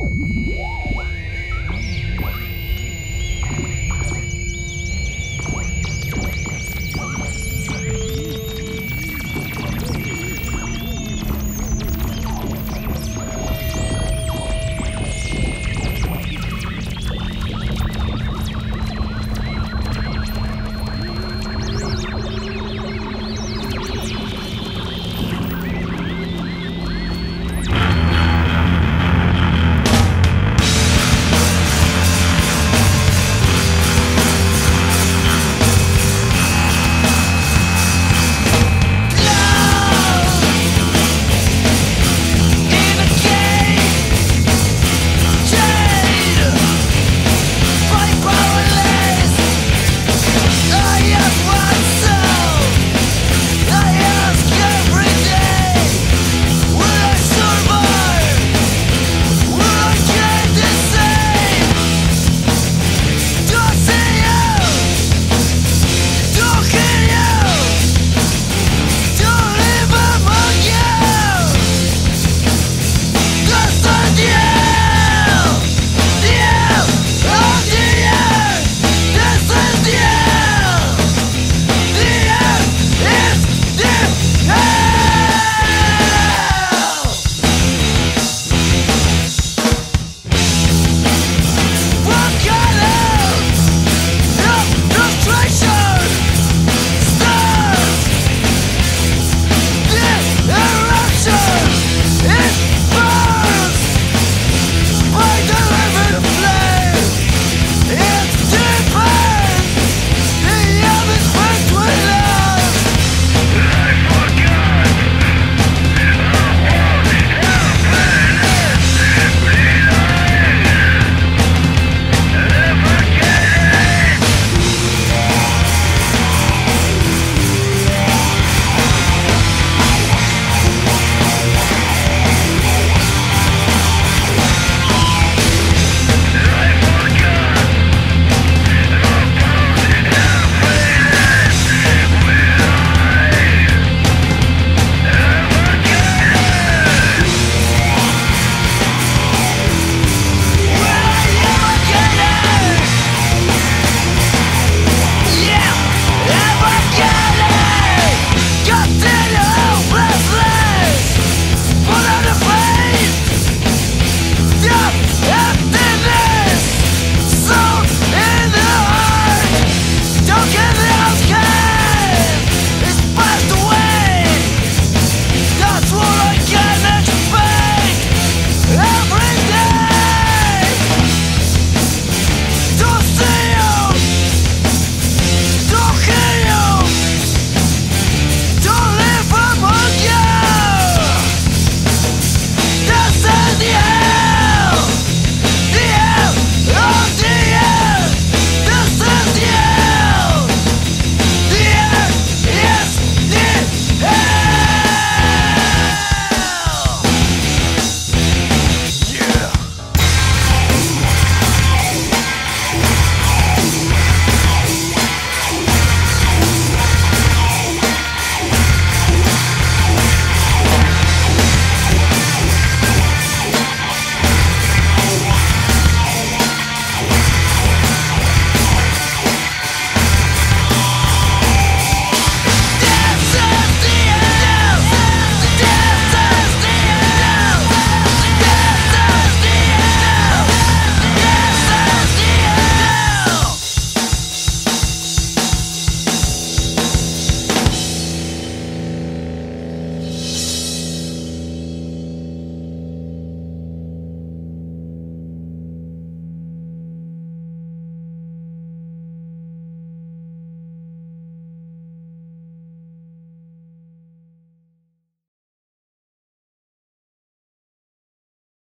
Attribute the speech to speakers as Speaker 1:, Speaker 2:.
Speaker 1: Wow.